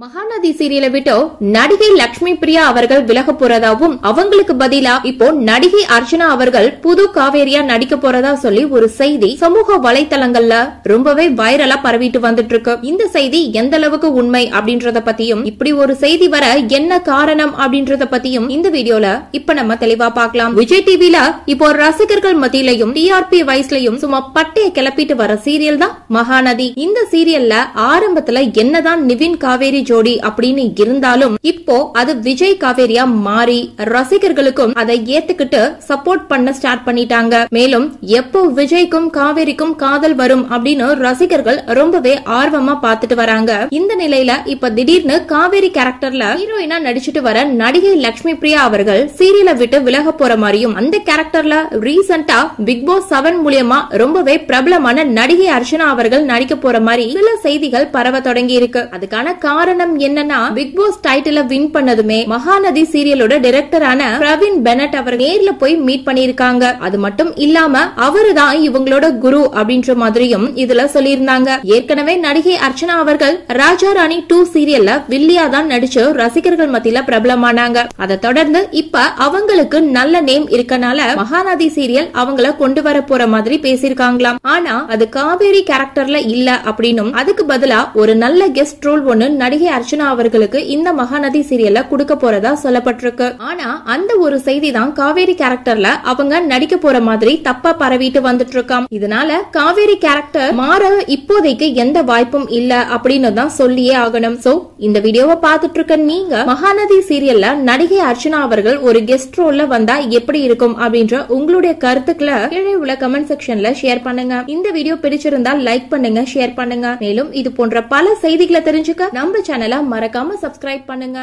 மகாநதி சீரியலை விட்டு நடிகை லட்சுமி பிரியா அவர்கள் விலக போறதாவும் அவங்களுக்கு பதிலா இப்போ நடிகை அர்ச்சனா அவர்கள் புது காவேரியா நடிக்க போறதா சொல்லி ஒரு செய்தி சமூக வலைத்தளங்கள்ல ரொம்பவே வைரலா பரவிட்டு வந்துட்டு இருக்கு இந்த செய்தி எந்த அளவுக்கு உண்மை அப்படின்றத பத்தியும் இப்படி ஒரு செய்தி வர என்ன காரணம் அப்படின்றத பத்தியும் இந்த வீடியோல இப்ப நம்ம தெளிவா பார்க்கலாம். விஜய் டிவில இப்போ ரசிகர்கள் மத்தியிலையும் டிஆர்பி வயசுலயும் சும்மா பட்டைய கிளப்பிட்டு வர சீரியல் தான் மகாநதி. இந்த சீரியல்ல ஆரம்பத்துல என்னதான் நிவின் காவேரி ஜோடி அப்படின்னு இருந்தாலும் இப்போ அது விஜய் காவேரியா மாறி ரசிகர்களுக்கும் அதை ஏத்துக்கிட்டு சப்போர்ட் பண்ண ஸ்டார்ட் பண்ணிட்டாங்க. மேலும் எப்போ விஜய்க்கும் காவேரிக்கும் காதல் வரும் அப்படின்னு ரசிகர்கள் ரொம்பவே ஆர்வமா பாத்துட்டு வராங்க. இந்த நிலையில இப்ப திடீர்னு காவேரி கேரக்டர்ல ஹீரோயினா நடிச்சிட்டு வர நடிகை லட்சுமி பிரியா அவர்கள் சீரியல விட்டு விலக போற மாதிரியும் அந்த கேரக்டர்ல ரீசெண்டா பிக் பாஸ் செவன் மூலியமா ரொம்பவே பிரபலமான நடிகை அர்ச்சனா அவர்கள் நடிக்க போற மாதிரி சில செய்திகள் பரவ தொடங்கி இருக்கு. அதுக்கான காரணம் என்னன்னா பிக் பாஸ் டைட்டில வின் பண்ணதுமே மகாநதி சீரியலோட டைரக்டரான பிரவீன் பெனட் அவர் நேர்ல போய் மீட் பண்ணிருக்காங்க அது மட்டும் இல்லாம அவருதான் இவங்களோட குரு அப்படின்ற மாதிரியும் இதுல சொல்லியிருந்தாங்க. ஏற்கனவே நடிகை அர்ச்சனா அவர்கள் ராஜா ராணி டூ சீரியல்ல வில்லியா தான் நடிச்சு ரசிகர்கள் மத்தியில பிரபலமானாங்க. அதை தொடர்ந்து இப்ப அவங்களுக்கு நல்ல நேம் இருக்கனால மகாநதி சீரியல் அவங்கள கொண்டு வர போற மாதிரி பேசிருக்காங்களாம் ஆனா அது காவேரி கேரக்டர்ல இல்ல அப்படின்னும் அதுக்கு பதிலா ஒரு நல்ல கெஸ்ட் ரோல் ஒன்னு நடிகை அர்ச்சனா அவர்களுக்கு இந்த மகாநதி சீரியல்ல கொடுக்க போறதா சொல்லப்பட்டிருக்கு. ஆனா அந்த ஒரு செய்தி தான் காவேரி கேரக்டர்ல அவங்க நடிக்க போற மாதிரி தப்பா பரவிட்டு வந்துட்டு இருக்காம் இதனால காவேரி கேரக்டர் மாற இப்போதைக்கு எந்த வாய்ப்பும் இல்ல அப்படின்னு தான் சொல்லியே ஆகணும். சோ இந்த வீடியோவை பார்த்துட்டு இருக்க நீங்க மகாநதி சீரியல்ல நடிகை அர்ச்சனா அவர்கள் ஒரு கெஸ்ட் ரோல்ல வந்தா எப்படி இருக்கும் அப்படின்ற உங்களுடைய கருத்துக்களை கீழே உள்ள கமெண்ட் செக்ஷன்ல ஷேர் பண்ணுங்க. இந்த வீடியோ பிடிச்சிருந்தா லைக் பண்ணுங்க ஷேர் பண்ணுங்க. மேலும் இது போன்ற பல செய்திகளை தெரிஞ்சுக்க நம்ம சேனலை மறக்காம சப்ஸ்கிரைப் பண்ணுங்க.